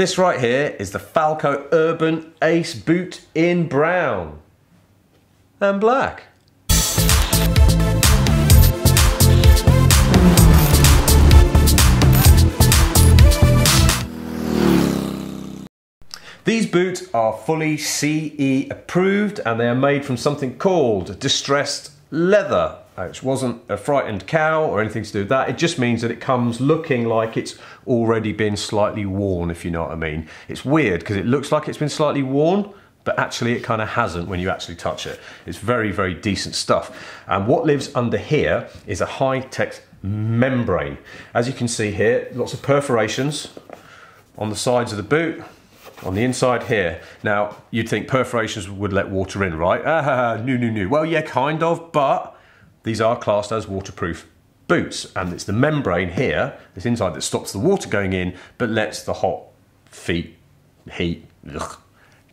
This right here is the Falco Urban Ace boot in brown and black. These boots are fully CE approved and they are made from something called distressed leather, which wasn't a frightened cow or anything to do with that. It just means that it comes looking like it's already been slightly worn, if you know what I mean. It's weird because it looks like it's been slightly worn, but actually it kind of hasn't when you actually touch it. It's very, very decent stuff. And what lives under here is a high-tech membrane. As you can see here, lots of perforations on the sides of the boot, on the inside here. Now, you'd think perforations would let water in, right? Ah, no, no, no. Well, yeah, kind of, but these are classed as waterproof boots. And it's the membrane here, this inside, that stops the water going in, but lets the hot feet, heat, ugh,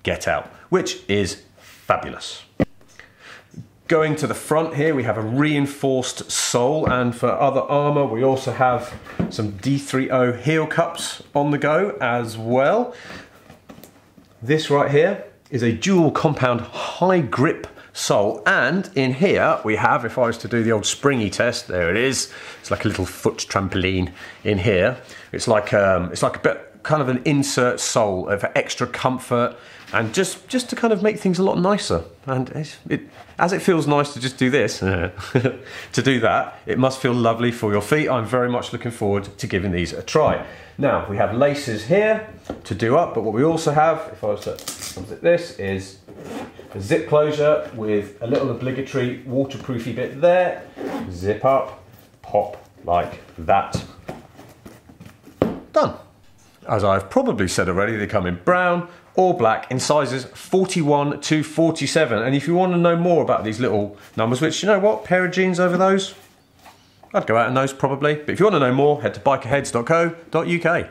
get out, which is fabulous. Going to the front here, we have a reinforced sole, and for other armor, we also have some D3O heel cups on the go as well. This right here is a dual compound high grip sole and in here we have, if I was to do the old springy test, there it is, it's like a little foot trampoline in here. It's like, um, it's like a bit, kind of an insert sole for extra comfort and just, just to kind of make things a lot nicer. And it, as it feels nice to just do this, to do that, it must feel lovely for your feet. I'm very much looking forward to giving these a try. Now, we have laces here to do up, but what we also have, if I was to unzip this, is a zip closure with a little obligatory waterproofy bit there. Zip up, pop like that. Done. As I've probably said already, they come in brown or black in sizes 41 to 47. And if you want to know more about these little numbers, which you know what, pair of jeans over those, I'd go out in those probably. But if you want to know more, head to bikerheadz.co.uk.